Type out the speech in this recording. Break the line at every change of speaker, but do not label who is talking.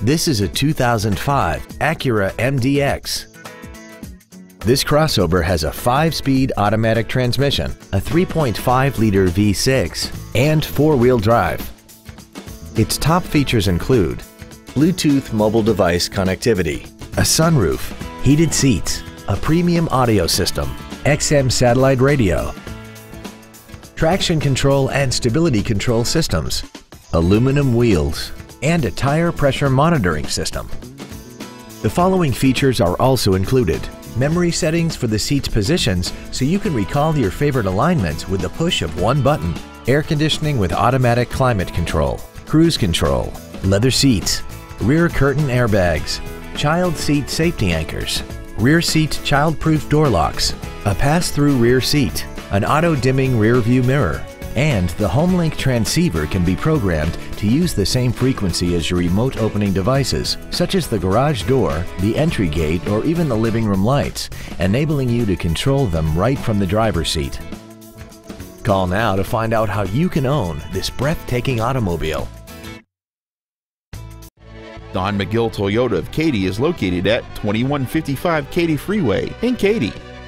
This is a 2005 Acura MDX. This crossover has a 5-speed automatic transmission, a 3.5-liter V6, and 4-wheel drive. Its top features include Bluetooth mobile device connectivity, a sunroof, heated seats, a premium audio system, XM satellite radio, traction control and stability control systems, aluminum wheels, and a tire pressure monitoring system. The following features are also included. Memory settings for the seat's positions so you can recall your favorite alignments with the push of one button. Air conditioning with automatic climate control, cruise control, leather seats, rear curtain airbags, child seat safety anchors, rear seat child-proof door locks, a pass-through rear seat, an auto-dimming rear view mirror, and the HomeLink transceiver can be programmed to use the same frequency as your remote opening devices, such as the garage door, the entry gate, or even the living room lights, enabling you to control them right from the driver's seat. Call now to find out how you can own this breathtaking automobile.
Don McGill Toyota of Katy is located at 2155 Katy Freeway in Katy.